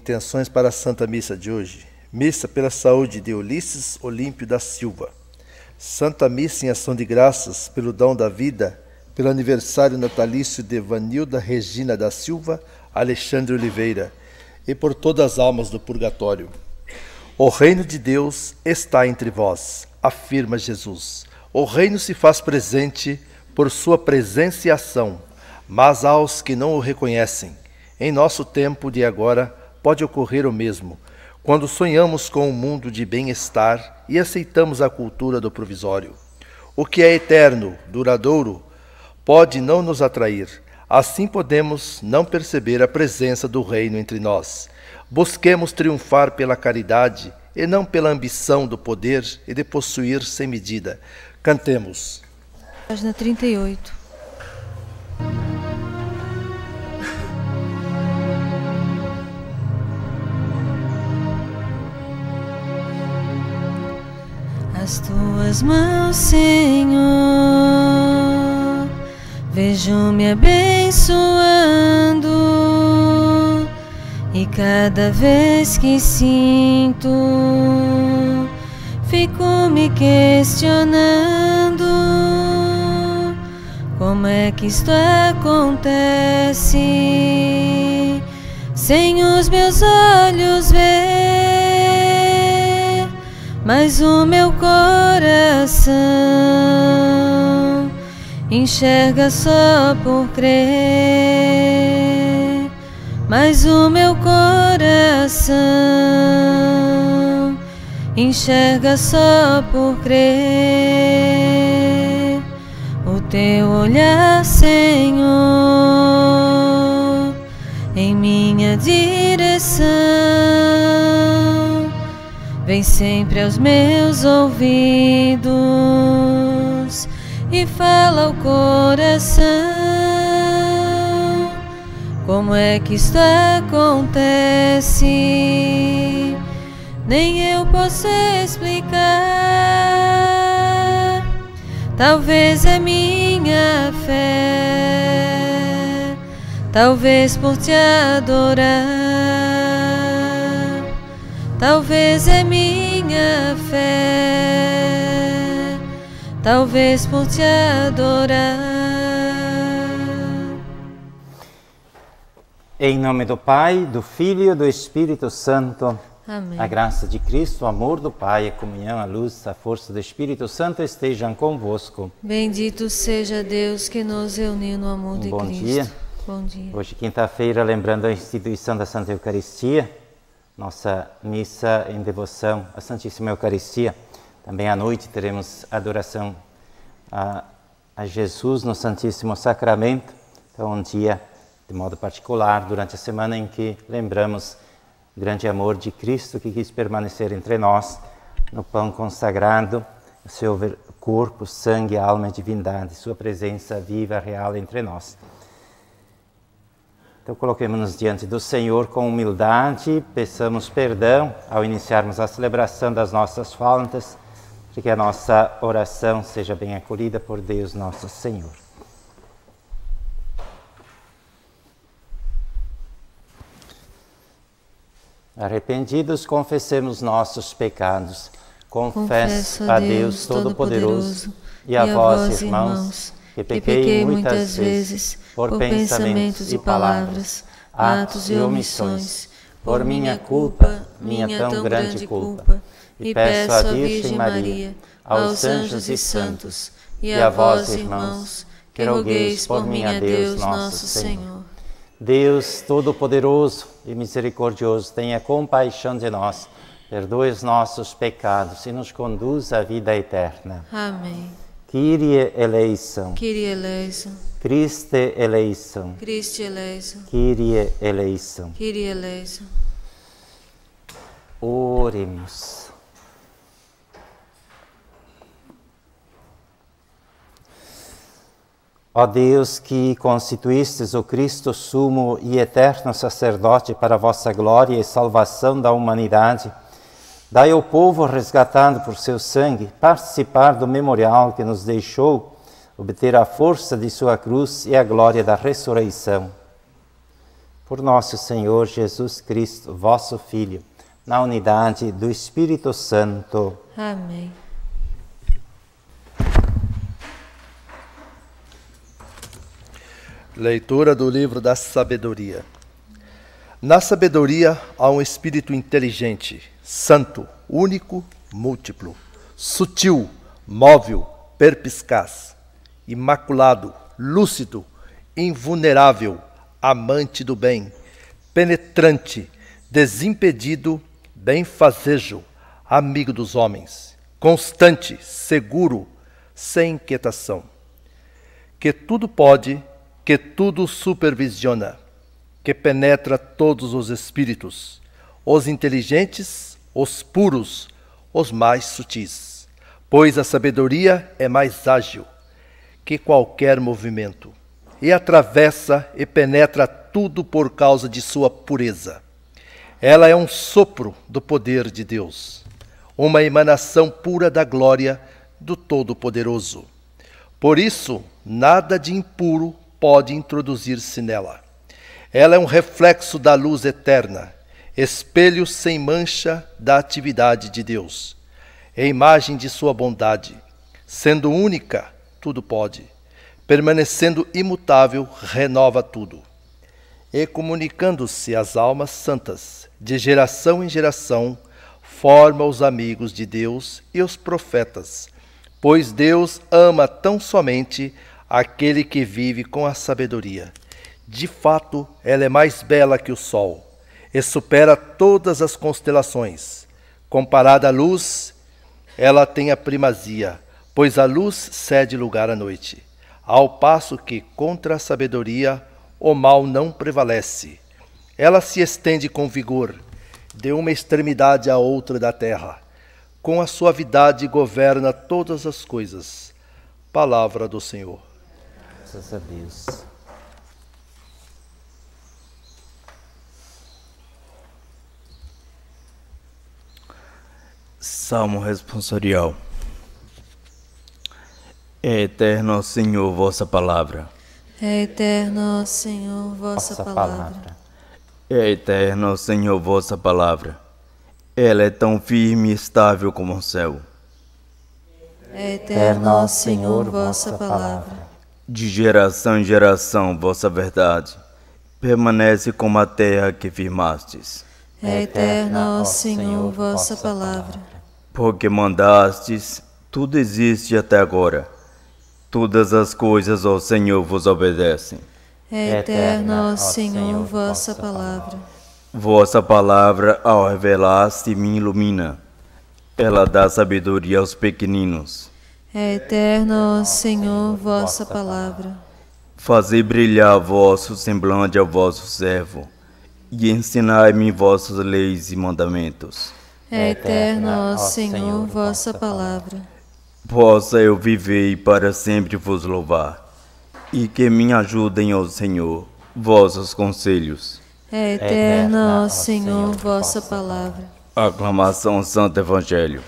Intenções para a Santa Missa de hoje. Missa pela saúde de Ulisses Olímpio da Silva. Santa Missa em ação de graças pelo dom da vida, pelo aniversário natalício de Vanilda Regina da Silva, Alexandre Oliveira e por todas as almas do purgatório. O reino de Deus está entre vós, afirma Jesus. O reino se faz presente por sua presença e ação, mas aos que não o reconhecem, em nosso tempo de agora, pode ocorrer o mesmo, quando sonhamos com um mundo de bem-estar e aceitamos a cultura do provisório. O que é eterno, duradouro, pode não nos atrair. Assim podemos não perceber a presença do reino entre nós. Busquemos triunfar pela caridade e não pela ambição do poder e de possuir sem medida. Cantemos. Página 38. As tuas mãos, Senhor, vejo-me abençoando, e cada vez que sinto, fico me questionando. Como é que isto acontece? Sem os meus olhos ver mas o meu coração enxerga só por crer, mas o meu coração enxerga só por crer. O teu olhar, Senhor, em minha direção vem sempre aos meus ouvidos e fala ao coração. Como é que isto acontece? Nem eu posso explicar. Talvez é minha fé, talvez por te adorar Talvez é minha fé, talvez por te adorar. Em nome do Pai, do Filho e do Espírito Santo. Amém. A graça de Cristo, o amor do Pai, a comunhão, a luz, a força do Espírito Santo estejam convosco. Bendito seja Deus que nos reuniu no amor um de bom Cristo. Dia. Bom dia. Hoje, quinta-feira, lembrando a instituição da Santa Eucaristia, nossa missa em devoção à Santíssima Eucaristia. Também à noite teremos adoração a, a Jesus no Santíssimo Sacramento. Então, um dia de modo particular durante a semana em que lembramos o grande amor de Cristo que quis permanecer entre nós no pão consagrado, o seu corpo, sangue, alma e divindade, sua presença viva, real entre nós. Então, coloquemos-nos diante do Senhor com humildade, peçamos perdão ao iniciarmos a celebração das nossas faltas, para que a nossa oração seja bem acolhida por Deus nosso Senhor. Arrependidos, confessemos nossos pecados. Confesso a Deus Todo-Poderoso e a vós, irmãos, que pequei muitas vezes por pensamentos e palavras, atos e omissões, por minha culpa, minha tão grande culpa. E peço à Virgem Maria, aos anjos e santos, e a vós, irmãos, que rogueis por mim a Deus nosso Senhor. Deus Todo-Poderoso e Misericordioso, tenha compaixão de nós, perdoe os nossos pecados e nos conduza à vida eterna. Amém. Kyrie eleison. Kyrie eleison. Christe eleison. Christe eleison. Kyrie eleison. Kyrie eleison. Oremos. Ó Deus, que constituístes o Cristo sumo e eterno sacerdote para a vossa glória e salvação da humanidade, dai ao povo resgatado por seu sangue participar do memorial que nos deixou, obter a força de sua cruz e a glória da ressurreição Por nosso Senhor Jesus Cristo, vosso Filho, na unidade do Espírito Santo. Amém. Leitura do livro da Sabedoria. Na sabedoria há um espírito inteligente, santo, único, múltiplo, sutil, móvel, perpiscaz, imaculado, lúcido, invulnerável, amante do bem, penetrante, desimpedido, benfazejo, amigo dos homens, constante, seguro, sem inquietação, que tudo pode, que tudo supervisiona, que penetra todos os espíritos, os inteligentes, os puros, os mais sutis, pois a sabedoria é mais ágil que qualquer movimento e atravessa e penetra tudo por causa de sua pureza. Ela é um sopro do poder de Deus, uma emanação pura da glória do Todo-Poderoso. Por isso, nada de impuro pode introduzir-se nela. Ela é um reflexo da luz eterna, espelho sem mancha da atividade de Deus. É imagem de sua bondade. Sendo única, tudo pode permanecendo imutável, renova tudo. E comunicando-se às almas santas, de geração em geração, forma os amigos de Deus e os profetas, pois Deus ama tão somente aquele que vive com a sabedoria. De fato, ela é mais bela que o sol e supera todas as constelações. Comparada à luz, ela tem a primazia, pois a luz cede lugar à noite ao passo que contra a sabedoria o mal não prevalece. Ela se estende com vigor, de uma extremidade à outra da terra. Com a suavidade governa todas as coisas. Palavra do Senhor. Graças a Deus. Salmo responsorial. É eterno, Senhor, vossa palavra. É eterno, Senhor, vossa, vossa palavra. palavra. É eterno, Senhor, vossa palavra. Ela é tão firme e estável como o céu. É eterno, Senhor, vossa palavra. De geração em geração, vossa verdade permanece como a terra que firmastes. É eterno, Senhor, vossa palavra. Porque mandastes, tudo existe até agora Todas as coisas, ó Senhor, vos obedecem. É eterna, ó Senhor, vossa palavra. Vossa palavra, ao revelar-se, me ilumina. Ela dá sabedoria aos pequeninos. É eterna, ó Senhor, vossa palavra. Fazei brilhar vosso semblante ao vosso servo, e ensinai-me vossas leis e mandamentos. É eterna, ó Senhor, vossa palavra possa eu viver e para sempre vos louvar, e que me ajudem, ó Senhor, vossos conselhos. É eterna, ó Senhor, vossa palavra. Aclamação Santo Evangelho.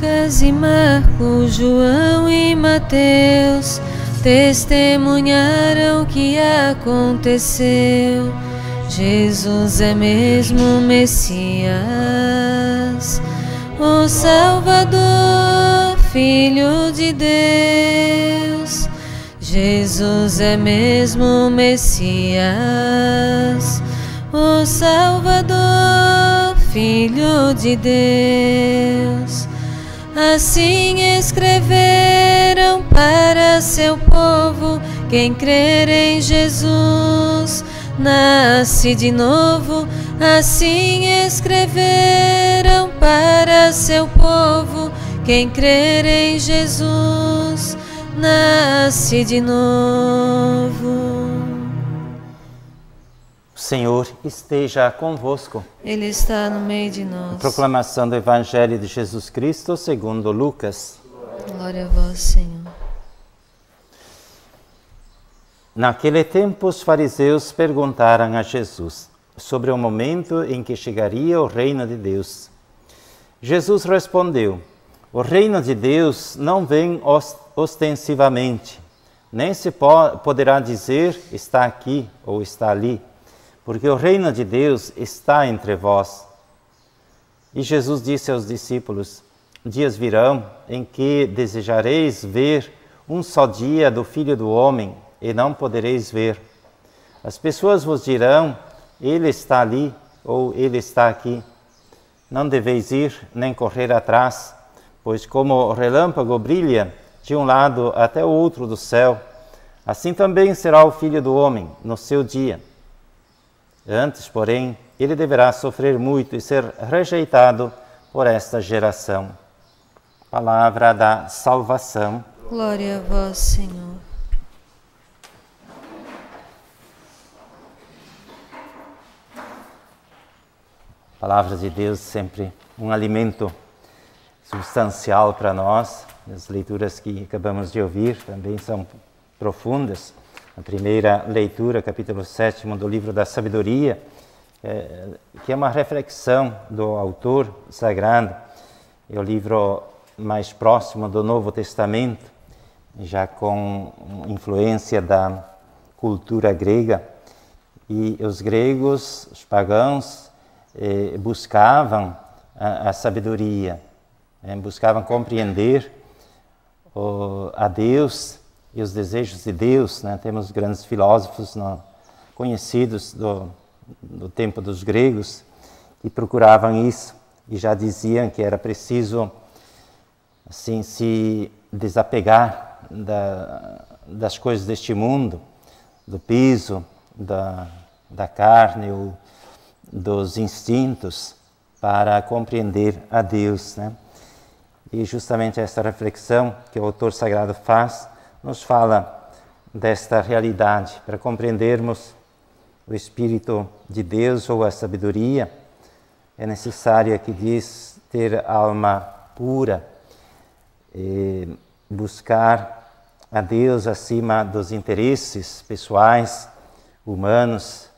Lucas e Marcos, João e Mateus testemunharam que aconteceu. Jesus é mesmo Messias, o Salvador, Filho de Deus. Jesus é mesmo Messias, o Salvador, Filho de Deus. Assim escreveram para seu povo: quem crer em Jesus nasce de novo. Assim escreveram para seu povo: quem crer em Jesus nasce de novo. Senhor esteja convosco. Ele está no meio de nós. Proclamação do Evangelho de Jesus Cristo segundo Lucas. Glória a vós, Senhor. Naquele tempo os fariseus perguntaram a Jesus: sobre o momento em que chegaria o reino de Deus. Jesus respondeu: O reino de Deus não vem ostensivamente, nem se poderá dizer está aqui ou está ali, porque o reino de Deus está entre vós. E Jesus disse aos discípulos: Dias virão em que desejareis ver um só dia do Filho do Homem e não podereis ver. As pessoas vos dirão: Ele está ali ou Ele está aqui. Não deveis ir nem correr atrás, pois como o relâmpago brilha de um lado até o outro do céu, assim também será o Filho do Homem no seu dia. Antes, porém, ele deverá sofrer muito e ser rejeitado por esta geração. Palavra da salvação. Glória a vós, Senhor. Palavra de Deus sempre um alimento substancial para nós. As leituras que acabamos de ouvir também são profundas. A primeira leitura, capítulo 7 do livro da Sabedoria, é, que é uma reflexão do autor sagrado, é o livro mais próximo do Novo Testamento, já com influência da cultura grega. E os gregos, os pagãos, eh, buscavam a, a sabedoria, eh, buscavam compreender a Deus e os desejos de Deus. Né? Temos grandes filósofos no, conhecidos do, do tempo dos gregos que procuravam isso e já diziam que era preciso assim se desapegar da, das coisas deste mundo, do piso, da, da carne ou dos instintos para compreender a Deus, né? E justamente essa reflexão que o autor sagrado faz nos fala desta realidade. Para compreendermos o Espírito de Deus ou a sabedoria, é necessário, que diz, ter alma pura, buscar a Deus acima dos interesses pessoais, humanos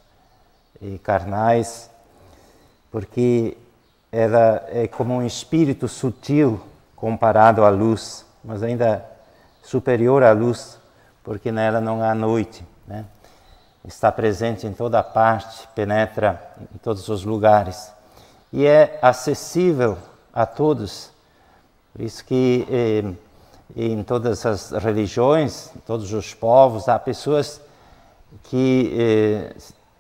e carnais, porque ela é como um espírito sutil comparado à luz, mas ainda superior à luz, porque nela não há noite. Né? está presente em toda parte, penetra em todos os lugares e é acessível a todos. Por isso que eh, em todas as religiões, todos os povos, há pessoas que eh,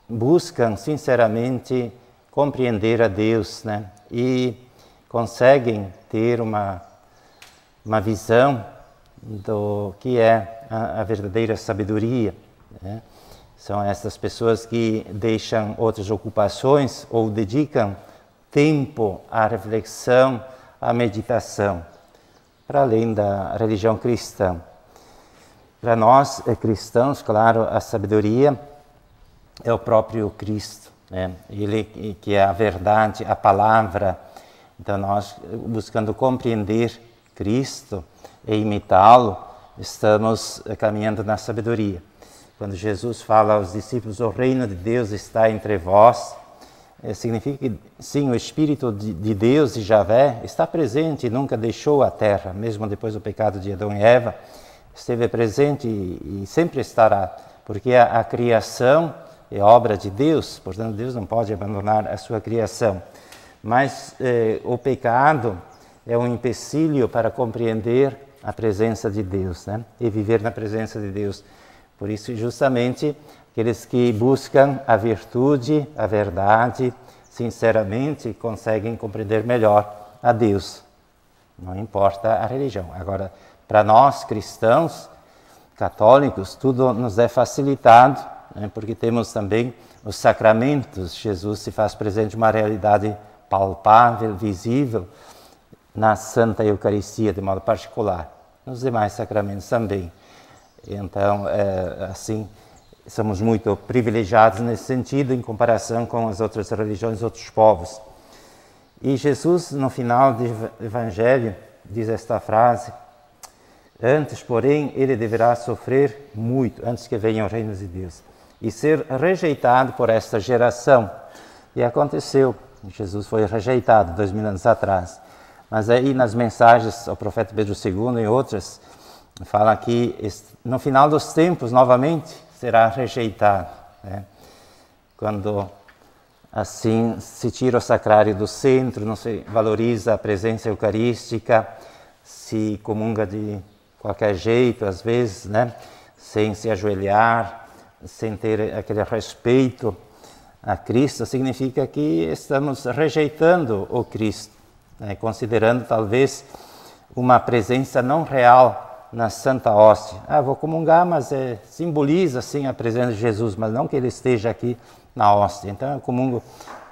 buscam sinceramente compreender a Deus, né? E conseguem ter uma uma visão do que é a, a verdadeira sabedoria. Né? São essas pessoas que deixam outras ocupações ou dedicam tempo à reflexão, à meditação, para além da religião cristã. Para nós, eh, cristãos, claro, a sabedoria é o próprio Cristo, né? Ele que é a verdade, a palavra. Então, nós, buscando compreender Cristo e imitá-lo, estamos caminhando na sabedoria. Quando Jesus fala aos discípulos, o reino de Deus está entre vós, eh, significa que sim, o Espírito de Deus, de Javé, está presente e nunca deixou a terra, mesmo depois do pecado de Adão e Eva, esteve presente e, sempre estará, porque a, a criação é obra de Deus, portanto, Deus não pode abandonar a sua criação. Mas eh, o pecado é um empecilho para compreender a presença de Deus né? e viver na presença de Deus. Por isso, justamente, aqueles que buscam a virtude, a verdade, sinceramente, conseguem compreender melhor a Deus. Não importa a religião. Agora, para nós cristãos, católicos, tudo nos é facilitado, né, porque temos também os sacramentos. Jesus se faz presente uma realidade palpável, visível, na Santa Eucaristia de modo particular. Nos demais sacramentos também. Então, é, assim, somos muito privilegiados nesse sentido em comparação com as outras religiões, outros povos. E Jesus, no final do Evangelho, diz esta frase: Antes, porém, ele deverá sofrer muito, antes que venha o reino de Deus, e ser rejeitado por esta geração. E aconteceu, Jesus foi rejeitado dois mil anos atrás. Mas aí nas mensagens ao profeta Pedro II e outras, fala que no final dos tempos, novamente, será rejeitado. Né? Quando assim se tira o sacrário do centro, não se valoriza a presença eucarística, se comunga de qualquer jeito, às vezes, né? sem se ajoelhar, sem ter aquele respeito a Cristo, significa que estamos rejeitando o Cristo, né? considerando talvez uma presença não real na Santa Hóstia. Ah, vou comungar, mas é, simboliza assim a presença de Jesus, mas não que ele esteja aqui na hóstia. Então eu comungo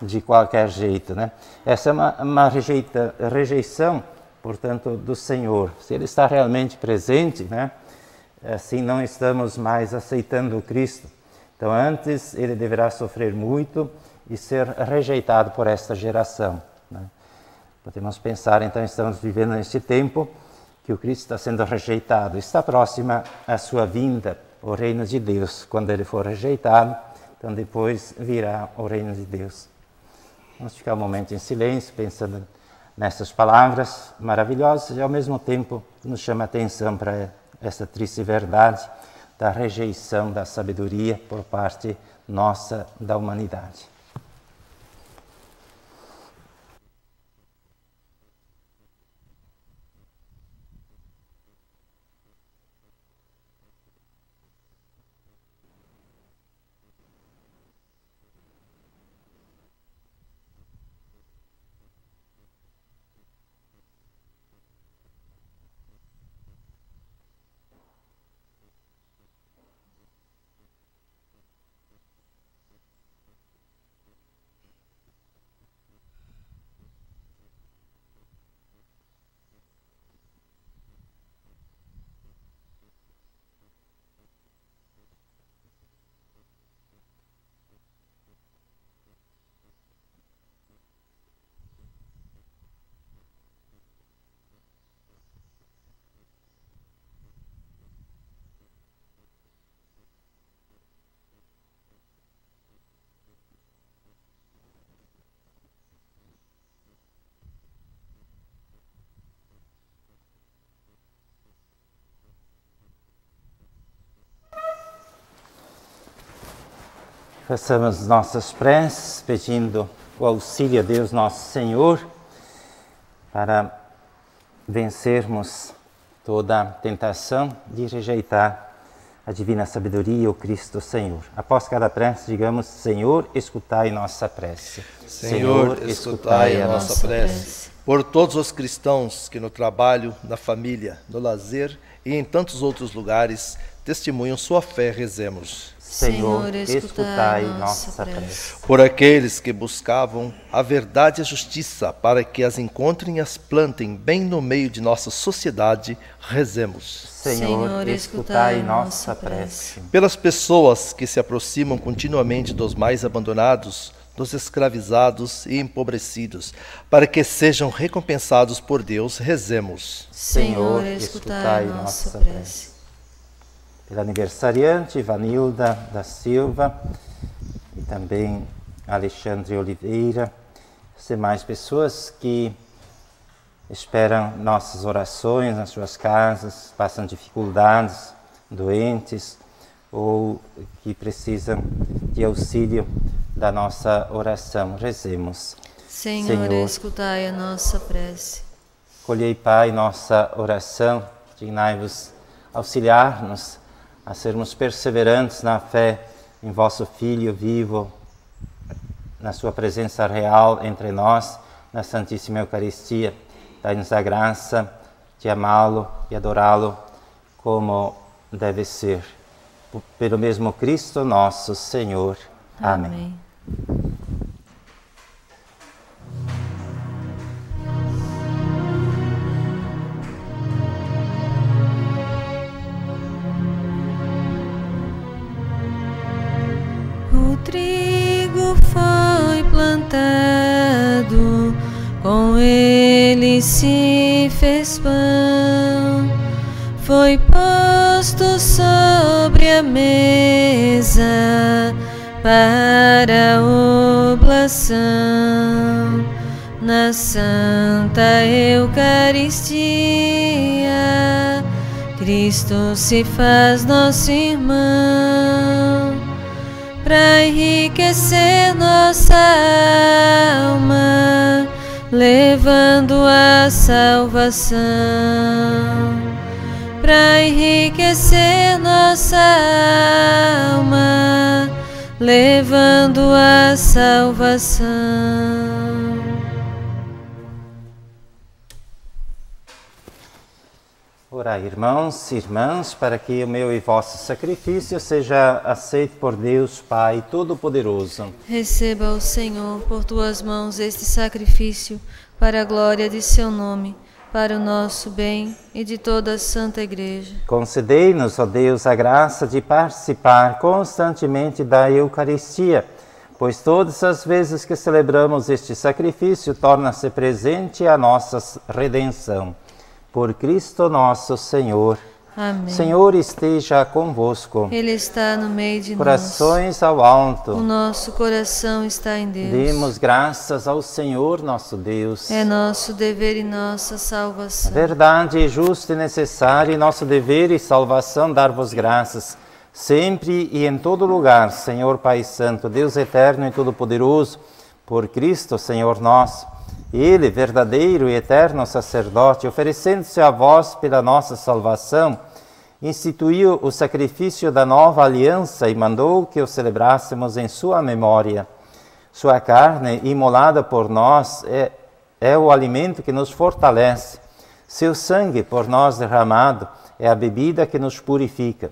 de qualquer jeito, né? Essa é uma, uma rejeita, rejeição, portanto, do Senhor. Se Ele está realmente presente, né? Assim não estamos mais aceitando o Cristo. Então antes Ele deverá sofrer muito e ser rejeitado por esta geração. Né? Podemos pensar, então, estamos vivendo neste tempo que o Cristo está sendo rejeitado. Está próxima a sua vinda, o reino de Deus. Quando ele for rejeitado, então depois virá o reino de Deus. Vamos ficar um momento em silêncio, pensando nessas palavras maravilhosas e ao mesmo tempo nos chama a atenção para essa triste verdade da rejeição da sabedoria por parte nossa da humanidade. Façamos nossas preces pedindo o auxílio a Deus nosso Senhor para vencermos toda tentação de rejeitar a divina sabedoria, o Cristo Senhor. Após cada prece, digamos: Senhor, escutai nossa prece. Senhor, escutai a nossa prece. Por todos os cristãos que no trabalho, na família, no lazer e em tantos outros lugares testemunham sua fé, rezemos. Senhor, escutai nossa prece. Por aqueles que buscavam a verdade e a justiça para que as encontrem e as plantem bem no meio de nossa sociedade, rezemos. Senhor, escutai nossa prece. Pelas pessoas que se aproximam continuamente dos mais abandonados, dos escravizados e empobrecidos, para que sejam recompensados por Deus, rezemos. Senhor, escutai nossa prece pela aniversariante Vanilda da Silva e também Alexandre Oliveira, as demais pessoas que esperam nossas orações nas suas casas, passam dificuldades, doentes ou que precisam de auxílio da nossa oração. Rezemos. Senhor, Senhor escutai a nossa prece. Colhei, Pai, nossa oração, dignai-vos auxiliar-nos a sermos perseverantes na fé em vosso Filho vivo, na sua presença real entre nós, na Santíssima Eucaristia. Dai-nos a graça de amá-lo e adorá-lo como deve ser. Pelo mesmo Cristo nosso Senhor. Amém. Amém. Se fez pão, foi posto sobre a mesa para oblação. na Santa Eucaristia. Cristo se faz nosso irmão para enriquecer nossa alma, levando a salvação. Para enriquecer nossa alma, levando a salvação. Orai, irmãos e irmãs, para que o meu e vosso sacrifício seja aceito por Deus Pai Todo-Poderoso. Receba o Senhor por tuas mãos este sacrifício, para a glória de seu nome, para o nosso bem e de toda a Santa Igreja. Concedei-nos, ó Deus, a graça de participar constantemente da Eucaristia, pois todas as vezes que celebramos este sacrifício, torna-se presente a nossa redenção por Cristo nosso Senhor. Amém. Senhor esteja convosco. Ele está no meio de Corações nós. ao alto. O nosso coração está em Deus. Demos graças ao Senhor nosso Deus. É nosso dever e nossa salvação. Verdade, justo e necessário, e nosso dever e salvação dar-vos graças, sempre e em todo lugar, Senhor Pai Santo, Deus eterno e todo-poderoso, por Cristo, Senhor nosso ele, verdadeiro e eterno sacerdote, oferecendo-se a vós pela nossa salvação, instituiu o sacrifício da nova aliança e mandou que o celebrássemos em sua memória. Sua carne, imolada por nós, é, é o alimento que nos fortalece. Seu sangue, por nós derramado, é a bebida que nos purifica.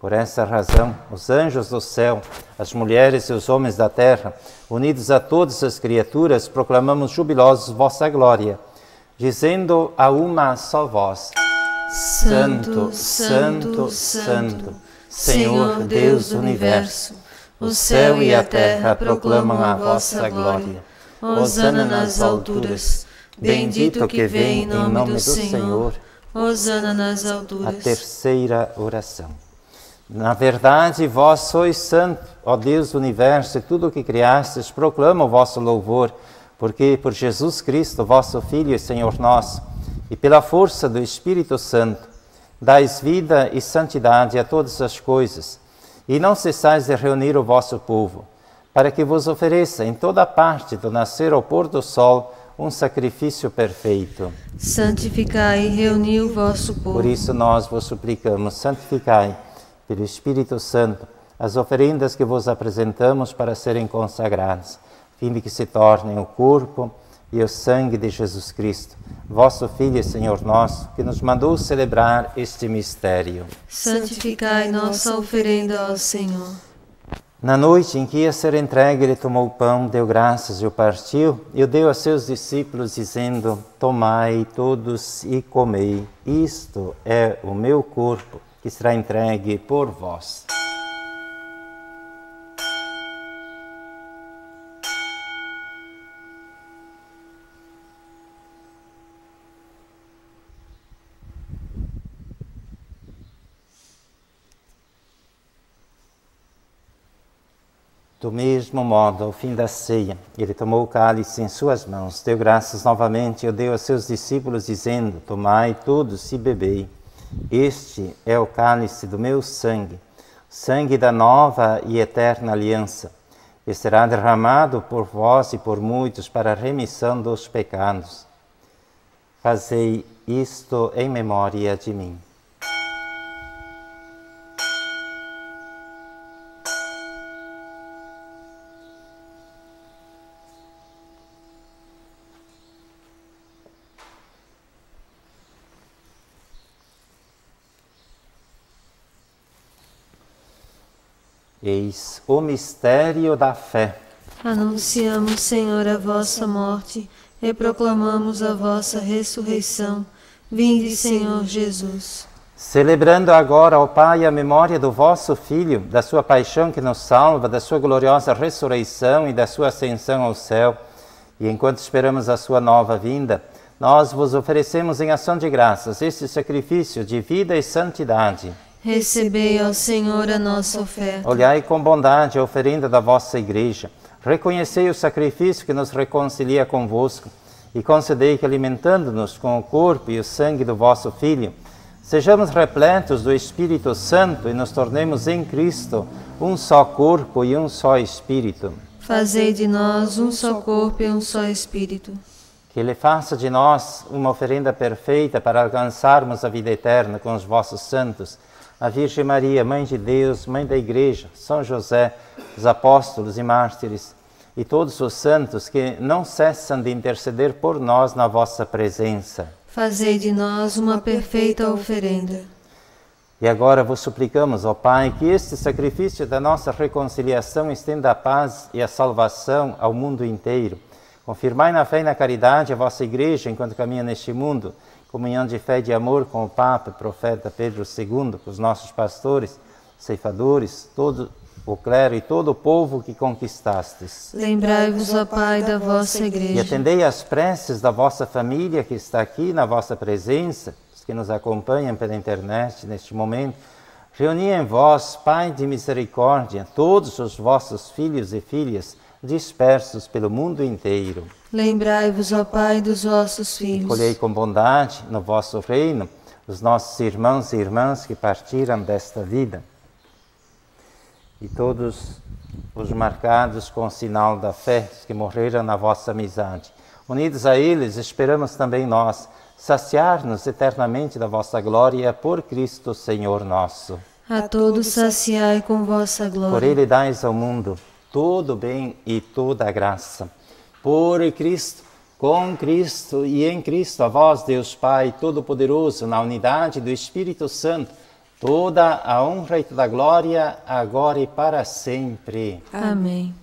Por essa razão, os anjos do céu, as mulheres e os homens da terra, unidos a todas as criaturas, proclamamos jubilosos vossa glória, dizendo a uma só voz: Santo, Santo, Santo, Senhor Deus do universo, o céu e a terra proclamam a vossa glória. Hosana nas alturas, bendito que vem em nome do Senhor. Hosana nas alturas. A terceira oração. Na verdade, vós sois santo, ó Deus do universo, e tudo o que criastes proclama o vosso louvor, porque por Jesus Cristo, vosso Filho e Senhor nosso, e pela força do Espírito Santo, dais vida e santidade a todas as coisas, e não cessais de reunir o vosso povo, para que vos ofereça em toda parte, do nascer ao pôr do sol, um sacrifício perfeito. Santificai e reuni o vosso povo. Por isso nós vos suplicamos, santificai pelo Espírito Santo, as oferendas que vos apresentamos para serem consagradas, fim de que se tornem o corpo e o sangue de Jesus Cristo, vosso Filho e Senhor nosso, que nos mandou celebrar este mistério. Santificai nossa oferenda ao Senhor. Na noite em que ia ser entregue, ele tomou o pão, deu graças e o partiu, e o deu a seus discípulos, dizendo: Tomai todos e comei, isto é o meu corpo que será entregue por vós. Do mesmo modo, ao fim da ceia, ele tomou o cálice em suas mãos, deu graças novamente e o deu a seus discípulos, dizendo: Tomai todos e bebei. Este é o cálice do meu sangue, sangue da nova e eterna aliança, que será derramado por vós e por muitos para a remissão dos pecados. Fazei isto em memória de mim. Eis o mistério da fé. Anunciamos, Senhor, a vossa morte e proclamamos a vossa ressurreição. Vinde, Senhor Jesus. Celebrando agora, ó Pai, a memória do vosso Filho, da sua paixão que nos salva, da sua gloriosa ressurreição e da sua ascensão ao céu, e enquanto esperamos a sua nova vinda, nós vos oferecemos em ação de graças este sacrifício de vida e santidade Recebei, ó Senhor, a nossa oferta. Olhai com bondade a oferenda da vossa Igreja, Reconhecei o sacrifício que nos reconcilia convosco e concedei que, alimentando-nos com o corpo e o sangue do vosso Filho, sejamos repletos do Espírito Santo e nos tornemos em Cristo um só corpo e um só Espírito. Fazei de nós um só corpo e um só Espírito. Que Ele faça de nós uma oferenda perfeita para alcançarmos a vida eterna com os vossos santos a Virgem Maria, Mãe de Deus, Mãe da Igreja, São José, os apóstolos e mártires, e todos os santos que não cessam de interceder por nós na vossa presença. Fazei de nós uma perfeita oferenda. E agora vos suplicamos, ó Pai, que este sacrifício da nossa reconciliação estenda a paz e a salvação ao mundo inteiro. Confirmai na fé e na caridade a vossa Igreja enquanto caminha neste mundo comunhão de fé e de amor com o Papa, profeta Pedro II, com os nossos pastores, ceifadores, todo o clero e todo o povo que conquistastes. Lembrai-vos, ó Pai, da vossa igreja. E atendei às preces da vossa família que está aqui na vossa presença, os que nos acompanham pela internet neste momento. Reuni em vós, Pai de misericórdia, todos os vossos filhos e filhas dispersos pelo mundo inteiro. Lembrai-vos, ó Pai, dos vossos filhos. Colhei com bondade no vosso reino os nossos irmãos e irmãs que partiram desta vida e todos os marcados com o sinal da fé que morreram na vossa amizade. Unidos a eles, esperamos também nós saciar-nos eternamente da vossa glória por Cristo Senhor nosso. A todos saciai com vossa glória. Por ele dais ao mundo todo bem e toda a graça. Por Cristo, com Cristo e em Cristo, a vós, Deus Pai Todo-Poderoso, na unidade do Espírito Santo, toda a honra e toda a glória, agora e para sempre. Amém.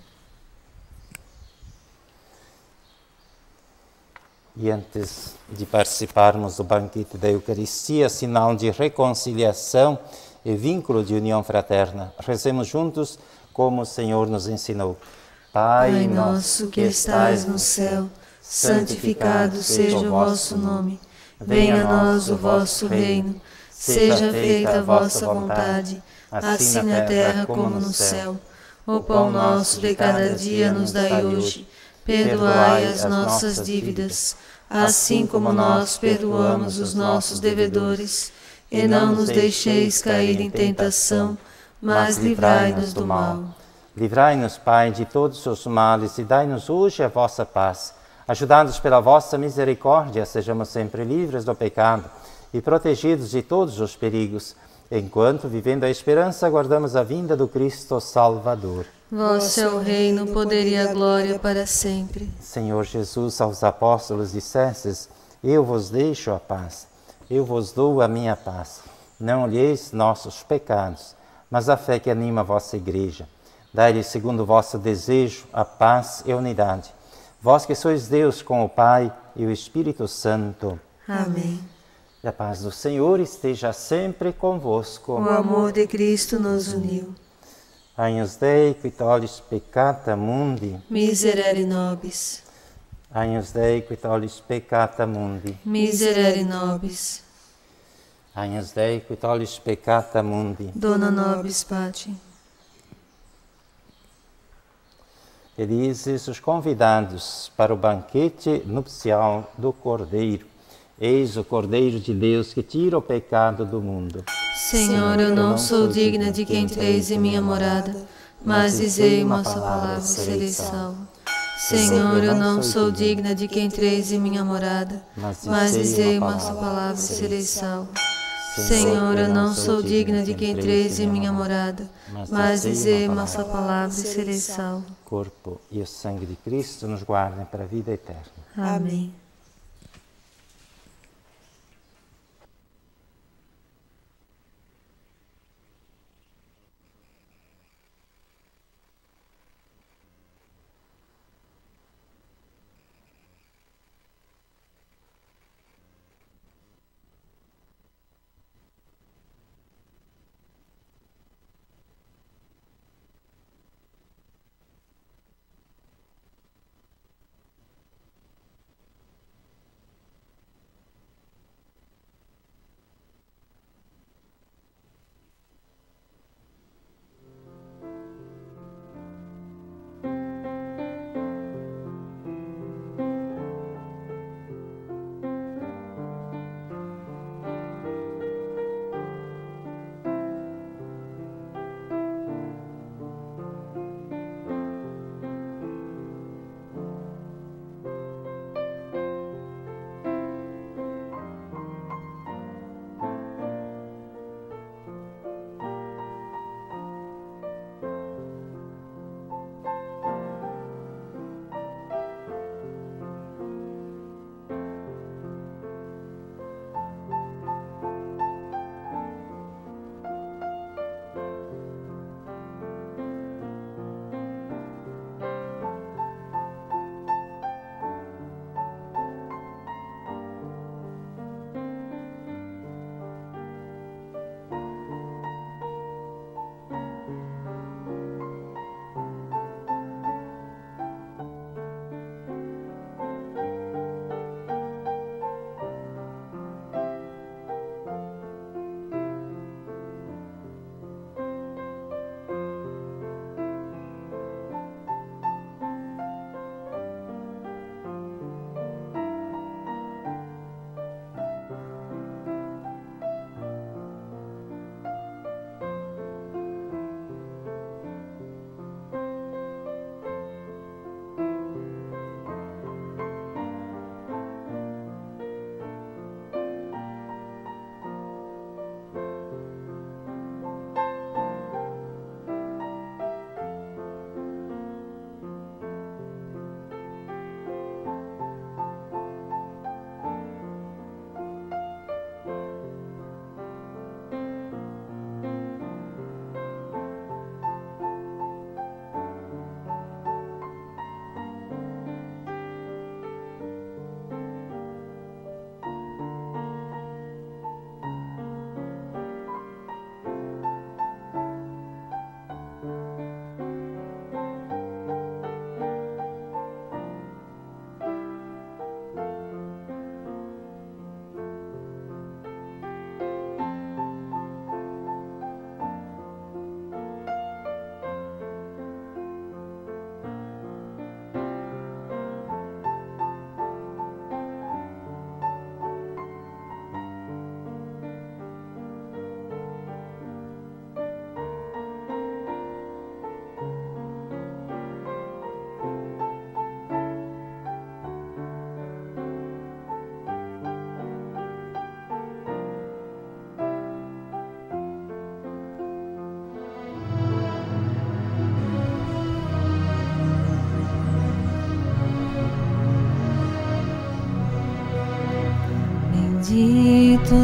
E antes de participarmos do banquete da Eucaristia, sinal de reconciliação e vínculo de união fraterna, rezemos juntos como o Senhor nos ensinou. Pai, nosso que estais no céu, santificado seja o vosso nome. Venha a nós o vosso reino. Seja feita a vossa vontade, assim na terra como no céu. O pão nosso de cada dia nos dai hoje. Perdoai as nossas dívidas, assim como nós perdoamos os nossos devedores. E não nos deixeis cair em tentação, mas livrai-nos do mal. Livrai-nos, Pai, de todos os males e dai-nos hoje a vossa paz. Ajudados pela vossa misericórdia, sejamos sempre livres do pecado e protegidos de todos os perigos, enquanto, vivendo a esperança, aguardamos a vinda do Cristo Salvador. Vosso é o reino, o poder e a glória para sempre. Senhor Jesus, aos apóstolos dissestes, eu vos deixo a paz, eu vos dou a minha paz. Não olheis nossos pecados, mas a fé que anima a vossa igreja. Dai-lhe, segundo o vosso desejo, a paz e a unidade. Vós que sois Deus com o Pai e o Espírito Santo. Amém. E a paz do Senhor esteja sempre convosco. O amor de Cristo nos uniu. Agnus Dei, qui tollis peccata mundi. Miserere nobis. Agnus Dei, qui tollis peccata mundi. Miserere nobis. Agnus Dei, qui tollis peccata mundi. Dona nobis Pati. Felizes os convidados para o banquete nupcial do Cordeiro. Eis o Cordeiro de Deus que tira o pecado do mundo. Senhor, eu não sou digna de que entreis em minha morada, mas dizei uma só palavra e serei salvo. Senhor, eu não sou digna de que entreis em minha morada, mas dizei uma só palavra e serei salvo. Senhor, eu não sou digna de que entreis em minha morada, mas dizei uma só palavra e serei salvo. Corpo e o sangue de Cristo nos guardem para a vida eterna. Amém.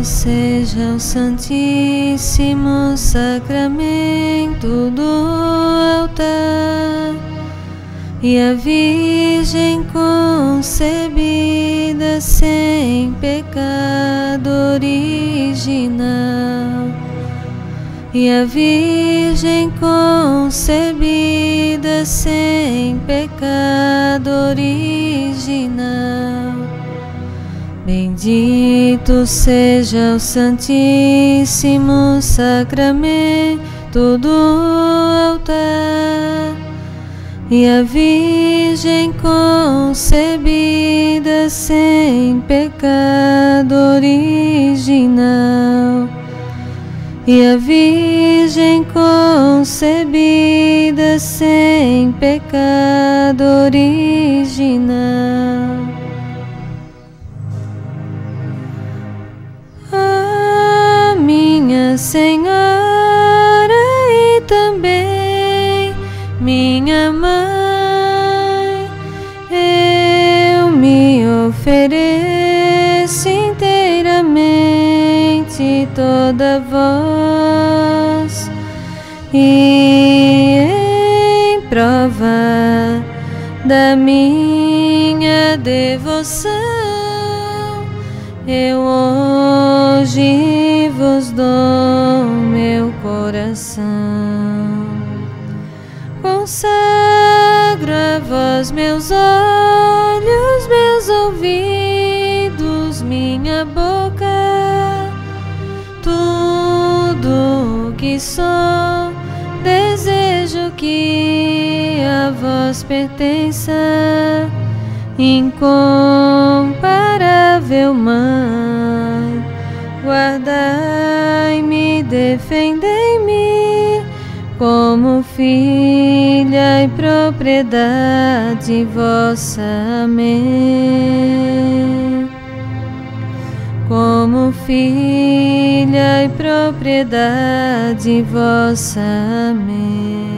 Seja o Santíssimo Sacramento do altar e a Virgem concebida sem pecado original e a Virgem concebida sem pecado original. Bendito seja o Santíssimo Sacramento do altar e a Virgem concebida sem pecado original e a Virgem concebida sem pecado original. Senhora e também minha mãe, eu me ofereço inteiramente toda vós. E em prova da minha devoção eu hoje vos dou meu coração. Consagro a vós meus olhos, meus ouvidos, minha boca, tudo que sou, desejo que a vós pertença, incomparável Mãe, guardai-me, defendei-me como filha e propriedade vossa. Amém. Como filha e propriedade vossa. Amém.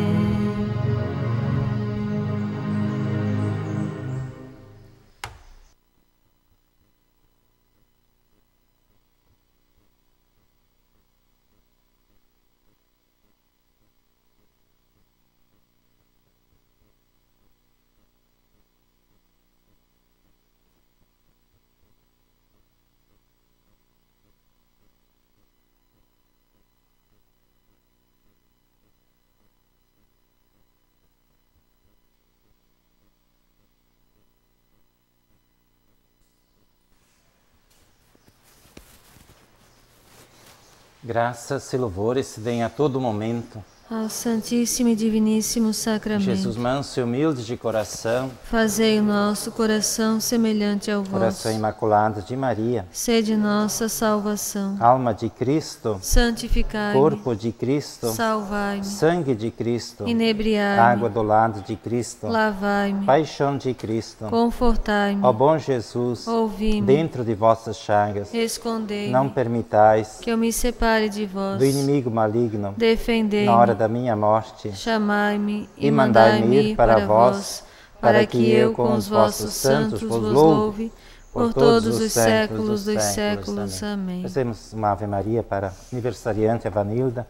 Graças e louvores se deem a todo momento ao Santíssimo e Diviníssimo Sacramento. Jesus manso e humilde de coração, fazei o nosso coração semelhante ao vosso. Coração imaculado de Maria, sede nossa salvação. Alma de Cristo, santificai-me. Corpo de Cristo, salvai-me. Sangue de Cristo, inebriai-me. Água do lado de Cristo, lavai-me. Paixão de Cristo, confortai-me. Ó bom Jesus, ouvi-me. Dentro de vossas chagas, escondei-me. Não permitais que eu me separe de vós. Do inimigo maligno, defendei-me. Na hora da minha morte, chamai-me e mandai-me ir para vós, para que eu com os vossos santos vos louve por todos os séculos dos séculos. Amém. Fazemos uma Ave Maria para aniversariante Avanilda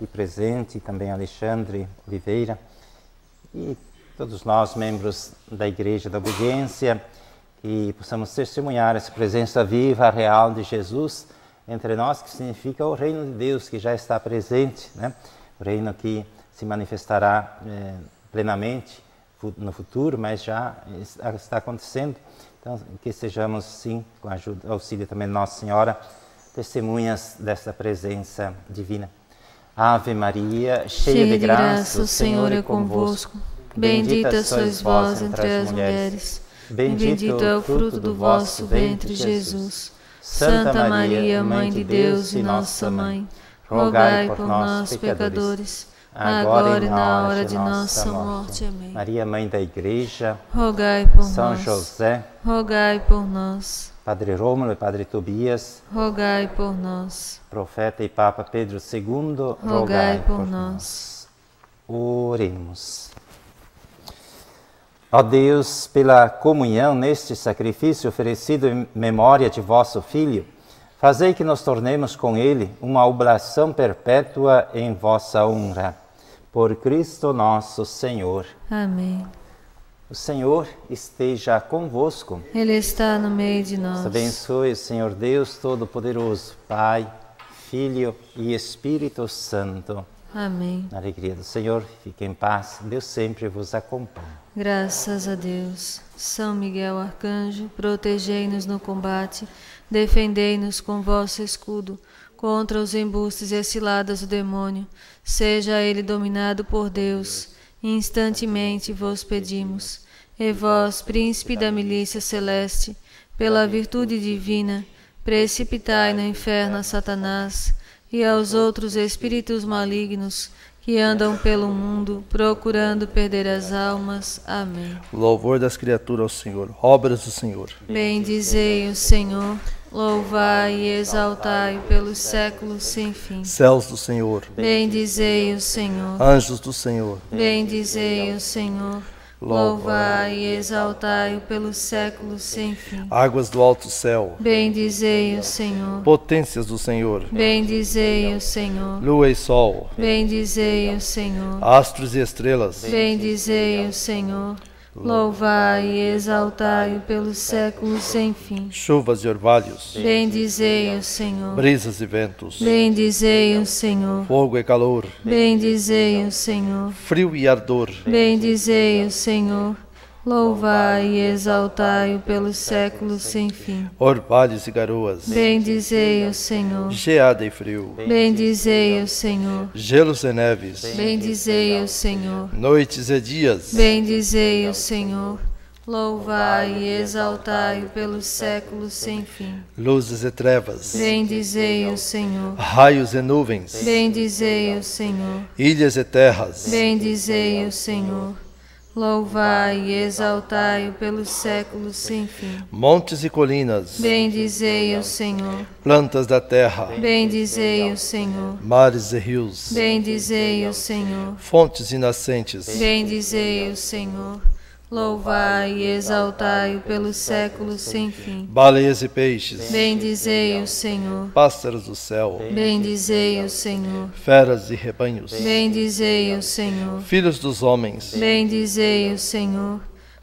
e presente também Alexandre Oliveira e todos nós membros da Igreja da Obediência que possamos testemunhar essa presença viva, real de Jesus entre nós, que significa o reino de Deus que já está presente, né? Reino que se manifestará é, plenamente no futuro, mas já está acontecendo. Então, que sejamos, sim, com a ajuda, auxílio também de Nossa Senhora, testemunhas dessa presença divina. Ave Maria, cheia, cheia de graça, o Senhor é convosco. Bendita sois vós entre as mulheres. Bendito é o fruto do vosso ventre, Jesus. Santa Maria, Mãe de Deus e nossa Mãe rogai por nós, pecadores, agora e na hora de nossa morte. Amém. Maria, Mãe da Igreja, rogai por São nós. José, rogai por nós. Padre Rômulo e Padre Tobias, rogai por nós. Profeta e Papa Pedro II, rogai, rogai por, por nós. Oremos. Ó Deus, pela comunhão neste sacrifício oferecido em memória de vosso Filho, Fazei que nos tornemos com ele uma oblação perpétua em vossa honra. Por Cristo nosso Senhor. Amém. O Senhor esteja convosco. Ele está no meio de nós. Abençoe o Senhor Deus Todo-Poderoso, Pai, Filho e Espírito Santo. Amém. Na alegria do Senhor, fique em paz. Deus sempre vos acompanha. Graças a Deus. São Miguel Arcanjo, protegei-nos no combate, defendei-nos com vosso escudo contra os embustes e as ciladas do demônio. Seja ele dominado por Deus. Instantemente vos pedimos. E vós, príncipe da milícia celeste, pela virtude divina, precipitai no inferno a Satanás e aos outros espíritos malignos que andam pelo mundo procurando perder as almas. Amém. Louvor das criaturas ao Senhor, obras do Senhor. Bendizei o Senhor, louvai e exaltai pelos séculos sem fim. Céus do Senhor, Bendizei o Senhor, anjos do Senhor, bendizei o Senhor, louvai e exaltai pelos séculos sem fim. águas do alto céu, Bendizei o Senhor, potências do Senhor, bendizei o Senhor, lua e sol, bendizei o Senhor. astros e estrelas, Bendizei o Senhor, louvai e exaltai-o pelos séculos sem fim. chuvas e orvalhos, Bendizei o Senhor, brisas e ventos, bendizei o Senhor, fogo e calor, bendizei o Senhor, frio e ardor, bendizei o Senhor, louvai e exaltai-o pelos séculos sem fim. orvalhos e garoas, Bendizei o Senhor, geada e frio, bendizei o Senhor, gelos e neves, bendizei o Senhor. noites e dias, Bendizei o Senhor, louvai e exaltai-o pelos séculos sem fim. luzes e trevas, Bendizei o Senhor, raios e nuvens, bendizei o Senhor, ilhas e terras, bendizei o Senhor, louvai e exaltai-o pelos séculos sem fim. montes e colinas, Bendizei o Senhor, plantas da terra, bendizei o Senhor, mares e rios, bendizei o Senhor, fontes e nascentes, bendizei o Senhor, louvai e exaltai-o pelos séculos sem fim. baleias e peixes, Bendizei o Senhor, pássaros do céu, bendizei o Senhor, feras e rebanhos, bendizei o Senhor, filhos dos homens, bendizei o Senhor,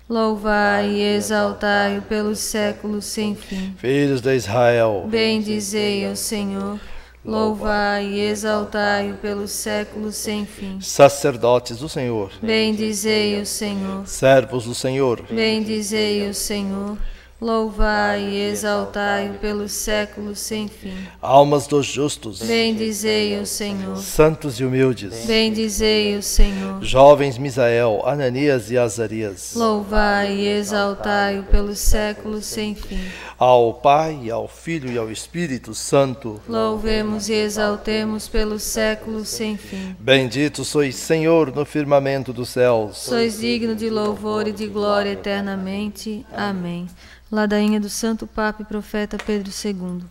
louvai e exaltai-o pelos séculos sem fim. filhos de Israel, Bendizei o Senhor, louvai e exaltai-o pelos séculos sem fim. sacerdotes do Senhor, Bendizei o Senhor, servos do Senhor, bendizei o Senhor, louvai e exaltai-o pelos séculos sem fim. almas dos justos, Bendizei o Senhor, santos e humildes, bendizei o Senhor, jovens Misael, Ananias e Azarias, louvai e exaltai-o pelos séculos sem fim. ao Pai, ao Filho e ao Espírito Santo, Louvemos e exaltemos pelos séculos sem fim. bendito sois Senhor no firmamento dos céus, Sois digno de louvor e de glória eternamente. Amém. Ladainha do Santo Papa e Profeta Pedro II.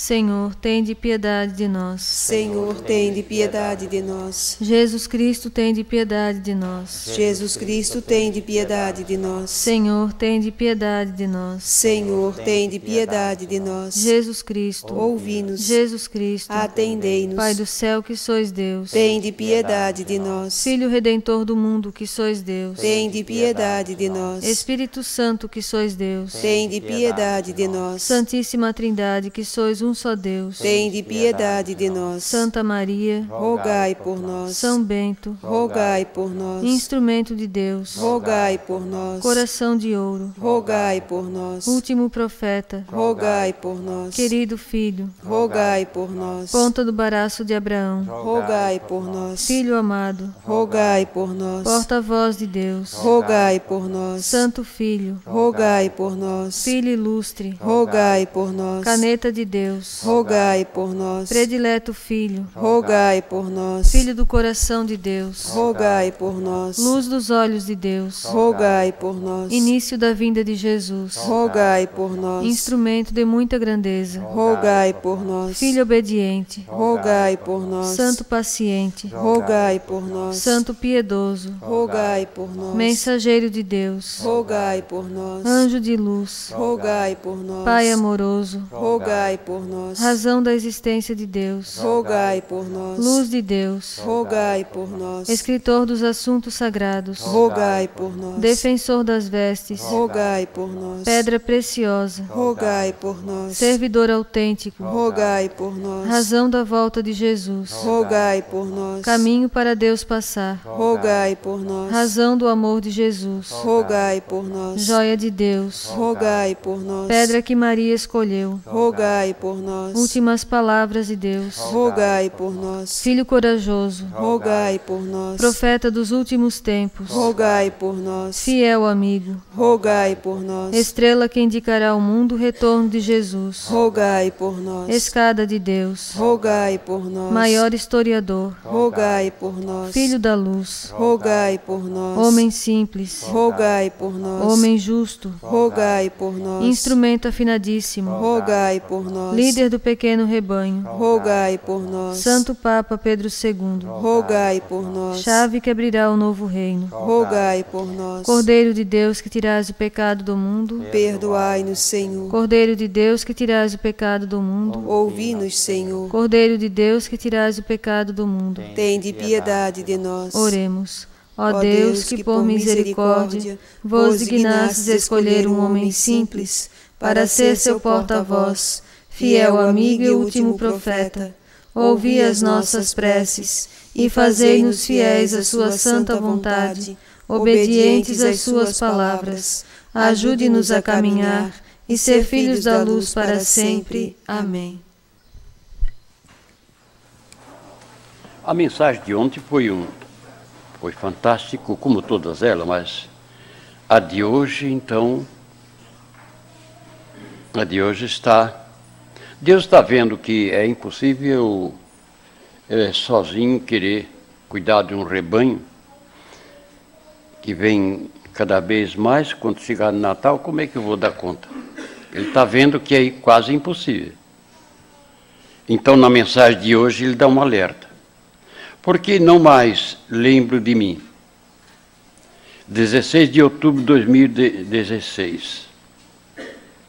Senhor, tende piedade de nós. Senhor, tem de piedade de nós. Jesus Cristo, tende piedade de nós. Jesus Cristo, tem de piedade de nós. Senhor, tende piedade de nós. Senhor, tem de piedade de nós. Jesus Cristo, Ouvi-nos. Jesus Cristo, Atendei-nos. Pai do céu que sois Deus. Tem de piedade de nós. Filho Redentor do mundo que sois Deus. Tem de piedade de nós. Espírito Santo que sois Deus. Tem de piedade de nós. Santíssima Trindade que sois um só Deus. Tem de piedade de nós. Santa Maria, Rogai por nós. São Bento, Rogai por nós. instrumento de Deus, Rogai por nós. coração de ouro, Rogai por nós. último profeta, Rogai por nós. querido filho, Rogai por nós. ponta do baraço de Abraão, Rogai por nós. filho amado, Rogai por nós. porta-voz de Deus, Rogai por nós. santo filho, Rogai por nós. filho ilustre, Rogai por nós. caneta de Deus, Rogai por nós. predileto filho, Rogai por nós. filho do coração de Deus, Rogai por nós. luz dos olhos de Deus, Rogai por nós. início da vinda de Jesus, Rogai por nós. instrumento de muita grandeza, Rogai por nós. filho obediente, Rogai por nós. santo paciente, Rogai por nós. santo piedoso, Rogai por nós. mensageiro de Deus, Rogai por nós. anjo de luz, Rogai por nós. Pai amoroso, Rogai por nós. Razão da existência de Deus. Rogai por nós. Luz de Deus. Rogai por nós. Escritor dos assuntos sagrados. Rogai por nós. Defensor das vestes. Rogai por nós. Pedra preciosa. Rogai por nós. Servidor autêntico. Rogai por nós. Razão da volta de Jesus. Rogai por nós. Caminho para Deus passar. Rogai por nós. Razão do amor de Jesus. Rogai por nós. Joia de Deus. Rogai por nós. Pedra que Maria escolheu. Rogai por nós. Últimas palavras de Deus. Rogai por nós. Filho corajoso. Rogai por nós. Profeta dos últimos tempos. Rogai por nós. Fiel amigo. Rogai por nós. Estrela que indicará ao mundo o retorno de Jesus. Rogai por nós. Escada de Deus. Rogai por nós. Maior historiador. Rogai por nós. Filho da luz. Rogai por nós. Homem simples. Rogai por nós. Homem justo. Rogai por nós. Instrumento afinadíssimo. Rogai por nós. Líder do pequeno rebanho. Rogai por nós. Santo Papa Pedro II. Rogai por nós. Chave que abrirá o novo reino. Rogai por nós. Cordeiro de Deus que tirais o pecado do mundo. Perdoai-nos, Senhor. Cordeiro de Deus que tirais o pecado do mundo. Ouvi-nos, Senhor. Cordeiro de Deus que tirais o pecado do mundo. Tende piedade de nós. Oremos. Ó Deus, que por misericórdia vos dignastes escolher um homem simples para ser seu porta-voz, fiel amigo e último profeta, ouvi as nossas preces e fazei-nos fiéis à sua santa vontade, obedientes às suas palavras. Ajude-nos a caminhar e ser filhos da luz para sempre. Amém. A mensagem de ontem foi um foi fantástico, como todas elas, mas a de hoje, então, a de hoje está. Deus está vendo que é impossível é, sozinho querer cuidar de um rebanho que vem cada vez mais. Quando chegar no Natal, como é que eu vou dar conta? Ele está vendo que é quase impossível. Então, na mensagem de hoje, ele dá um alerta. Porque não mais lembro de mim. 16 de outubro de 2016.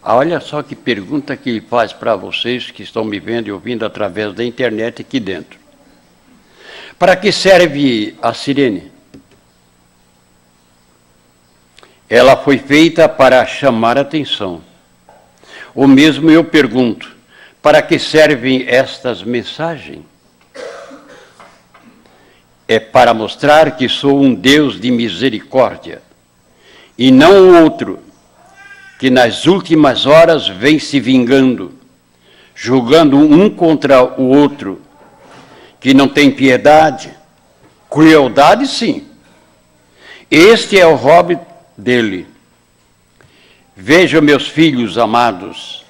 Olha só que pergunta que ele faz para vocês que estão me vendo e ouvindo através da internet aqui dentro. Para que serve a sirene? Ela foi feita para chamar atenção. O mesmo eu pergunto: para que servem estas mensagens? é para mostrar que sou um Deus de misericórdia e não outro que nas últimas horas vem se vingando, julgando um contra o outro, que não tem piedade, crueldade sim. Este é o hobby dele. Veja, meus filhos amados,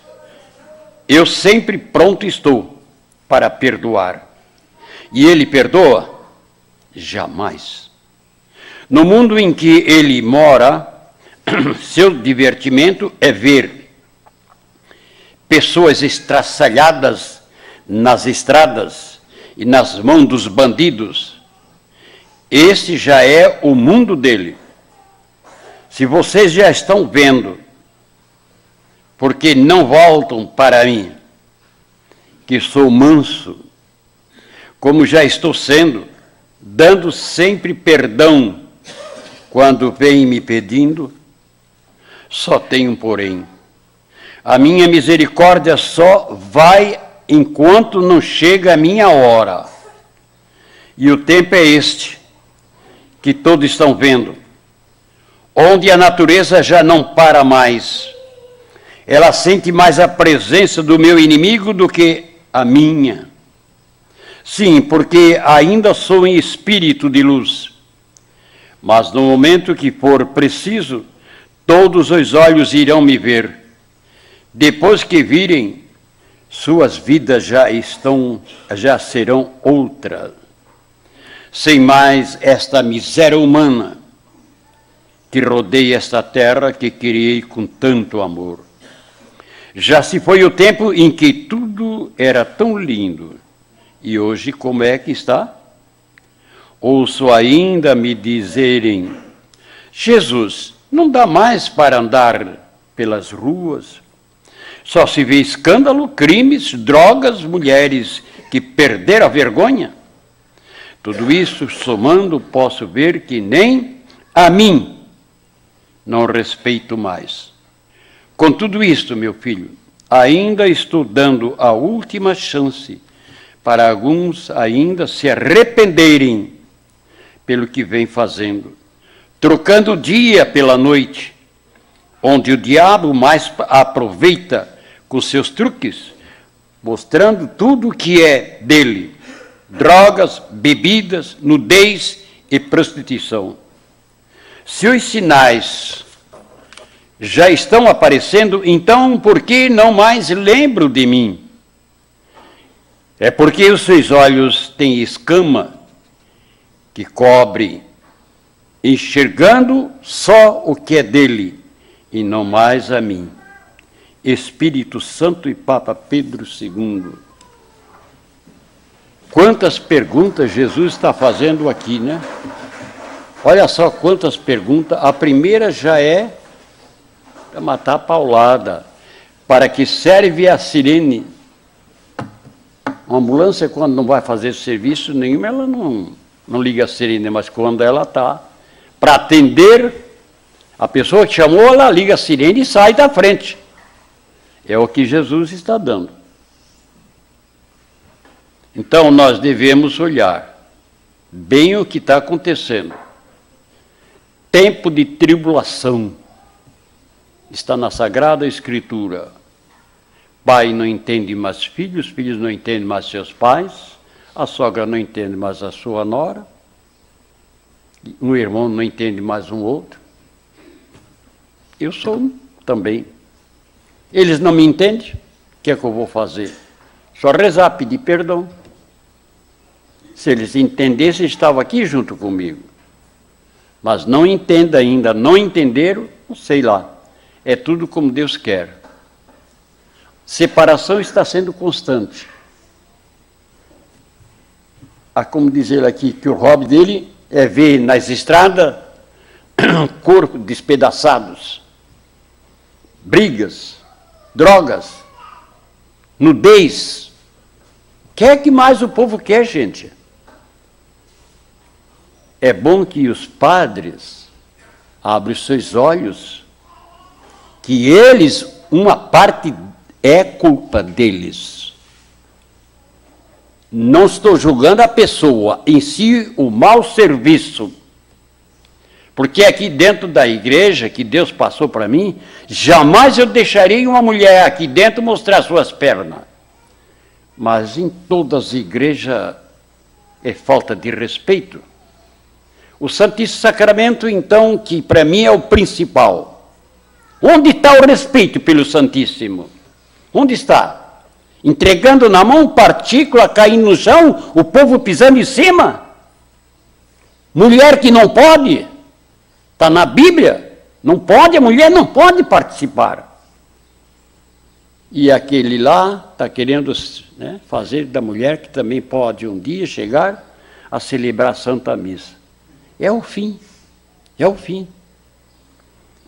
eu sempre pronto estou para perdoar. E ele perdoa Jamais. No mundo em que ele mora, seu divertimento é ver pessoas estraçalhadas nas estradas e nas mãos dos bandidos. Esse já é o mundo dele. Se vocês já estão vendo, porque não voltam para mim, que sou manso, como já estou sendo, dando sempre perdão quando vem me pedindo, só tenho um porém. A minha misericórdia só vai enquanto não chega a minha hora. E o tempo é este, que todos estão vendo, onde a natureza já não para mais. Ela sente mais a presença do meu inimigo do que a minha. Sim, porque ainda sou em espírito de luz. Mas no momento que for preciso, todos os olhos irão me ver. Depois que virem, suas vidas já estão, já serão outras. Sem mais esta miséria humana que rodeia esta terra que criei com tanto amor. Já se foi o tempo em que tudo era tão lindo e hoje como é que está? Ouço ainda me dizerem: Jesus, não dá mais para andar pelas ruas. Só se vê escândalo, crimes, drogas, mulheres que perderam a vergonha. Tudo isso somando, posso ver que nem a mim não respeito mais. Com tudo isto, meu filho, ainda estou dando a última chance para alguns ainda se arrependerem pelo que vem fazendo, trocando o dia pela noite, onde o diabo mais aproveita com seus truques, mostrando tudo o que é dele: drogas, bebidas, nudez e prostituição. Se os sinais já estão aparecendo, então por que não mais lembro de mim? É porque os seus olhos têm escama que cobre, enxergando só o que é dele e não mais a mim. Espírito Santo e Papa Pedro II. Quantas perguntas Jesus está fazendo aqui, né? Olha só quantas perguntas. A primeira já é para matar a paulada. Para que serve a sirene? Uma ambulância, quando não vai fazer serviço nenhum, ela não, não liga a sirene, mas quando ela está para atender a pessoa que chamou, ela liga a sirene e sai da frente. É o que Jesus está dando. Então nós devemos olhar bem o que está acontecendo. Tempo de tribulação está na Sagrada Escritura. Pai não entende mais filhos, filhos não entendem mais seus pais, a sogra não entende mais a sua nora, um irmão não entende mais um outro. Eu sou um também. Eles não me entendem, o que é que eu vou fazer? Só rezar, pedir perdão. Se eles entendessem, estavam aqui junto comigo. Mas não entenda ainda, não entenderam, sei lá. É tudo como Deus quer. Separação está sendo constante. Há como dizer aqui que o hobby dele é ver nas estradas corpos despedaçados, brigas, drogas, nudez. O que é que mais o povo quer, gente? É bom que os padres abram os seus olhos, que eles, uma parte é culpa deles. Não estou julgando a pessoa, em si o mau serviço. Porque aqui dentro da igreja que Deus passou para mim, jamais eu deixaria uma mulher aqui dentro mostrar suas pernas. Mas em todas as igrejas é falta de respeito. O Santíssimo Sacramento, então, que para mim é o principal. Onde está o respeito pelo Santíssimo? Onde está? Entregando na mão partícula caindo no chão, o povo pisando em cima? Mulher que não pode? Está na Bíblia? Não pode, a mulher não pode participar. E aquele lá está querendo né, fazer da mulher que também pode um dia chegar a celebrar a Santa Missa. É o fim, é o fim.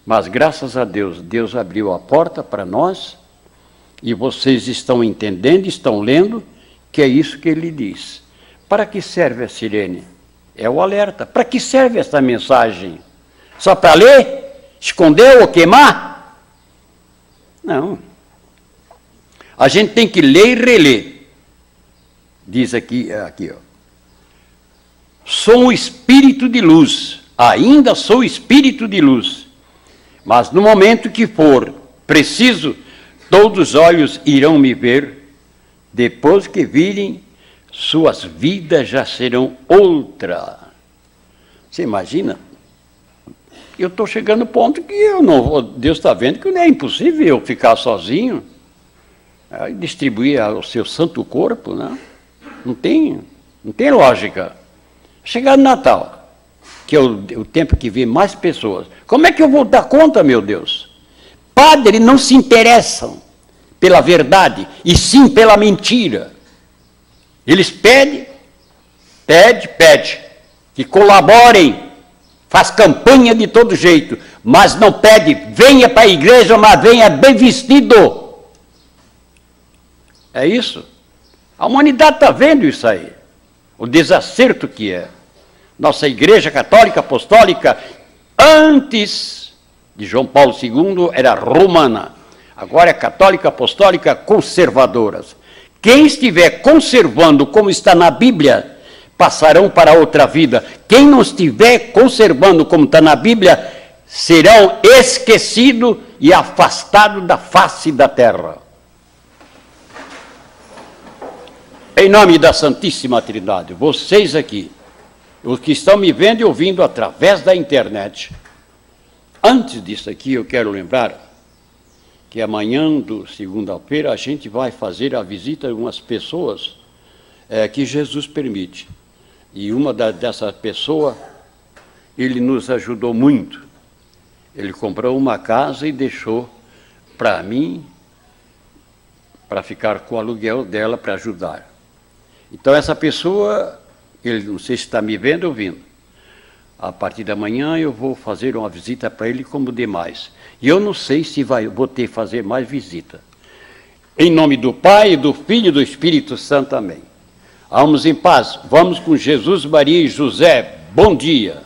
Mas graças a Deus, Deus abriu a porta para nós e vocês estão entendendo, estão lendo, que é isso que ele diz. Para que serve a sirene? É o alerta. Para que serve essa mensagem? Só para ler? Esconder ou queimar? Não. A gente tem que ler e reler. Diz aqui, aqui, ó. Sou um espírito de luz, ainda sou espírito de luz. Mas no momento que for preciso Todos os olhos irão me ver, depois que virem, suas vidas já serão outra. Você imagina? Eu estou chegando ao ponto que eu não Deus está vendo que não é impossível eu ficar sozinho e distribuir o seu santo corpo, né? Não tem, não tem lógica. Chegar no Natal, que é o, o tempo que vê mais pessoas, como é que eu vou dar conta, meu Deus? Padre não se interessam pela verdade, e sim pela mentira. Eles pedem, pede, pede, que colaborem, faz campanha de todo jeito, mas não pede, venha para a igreja, mas venha bem vestido. É isso. A humanidade está vendo isso aí. O desacerto que é. Nossa Igreja Católica Apostólica, antes de João Paulo II, era romana. Agora é católica apostólica conservadoras. Quem estiver conservando como está na Bíblia, passarão para outra vida. Quem não estiver conservando como está na Bíblia, serão esquecidos e afastados da face da terra. Em nome da Santíssima Trindade, vocês aqui, os que estão me vendo e ouvindo através da internet, antes disso aqui eu quero lembrar que amanhã, do segunda-feira, a gente vai fazer a visita a algumas pessoas é, que Jesus permite. E uma da, dessas pessoas, ele nos ajudou muito. Ele comprou uma casa e deixou para mim, para ficar com o aluguel dela para ajudar. Então, essa pessoa, ele não sei se está me vendo ou ouvindo. A partir da manhã eu vou fazer uma visita para ele como demais. E eu não sei se vai, vou ter que fazer mais visita. Em nome do Pai, do Filho e do Espírito Santo. Amém. Vamos em paz. Vamos com Jesus, Maria e José. Bom dia.